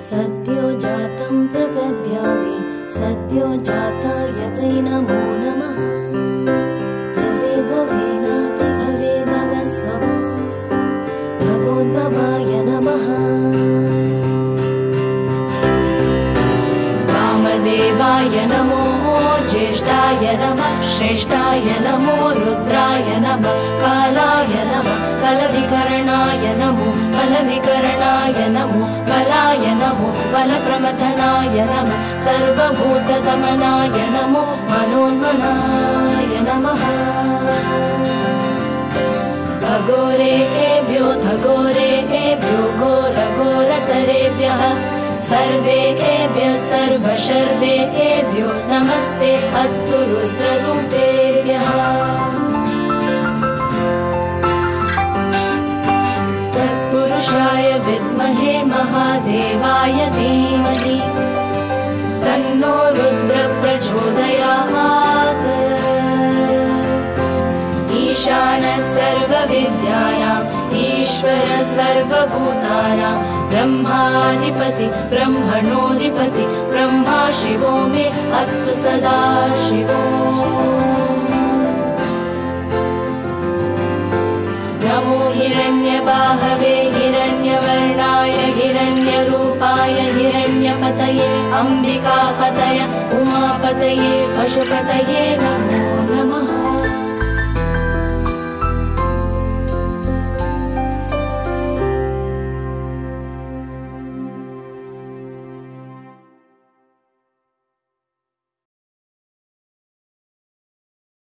सद्यो जातं प्रपद्यामि सद्यो जाताय वै नमो नमः। भवे भवेनाथ भवे भव भवोद्भवाय नमः। वामदेवाय नमो ज्येष्ठाय नमः श्रेष्ठाय नमो रुद्राय नमः कालाय नमः कलविकरणाय नमो बलविकरणाय नमो बलाय नमो बलप्रमथनाय नमः सर्वभूतदमनाय नमो मनोन्मनाय नमः। अघोरे एभ्यो थघोरे एभ्यो घोरघोरतरेभ्यः सर्वे एभ्यः सर्वशर्वे एभ्यो नमस्ते अस्तु रुद्ररूपेभ्यः विद्महे महादेवाय धीमहि। तन्नो रुद्रप्रचोदयात्। ईशान सर्वविद्यानाम् ईश्वर सर्वभूतानां ब्रह्माधिपति ब्रह्मणोऽधिपति ब्रह्मा शिवो मे अस्तु सदा शिवो नमो हिरण्यबाहवे हिरण्यवर्णाय हिरण्यरूपाय हिरण्यपतये अम्बिकापतय उमापतये पशुपतये नमो नमः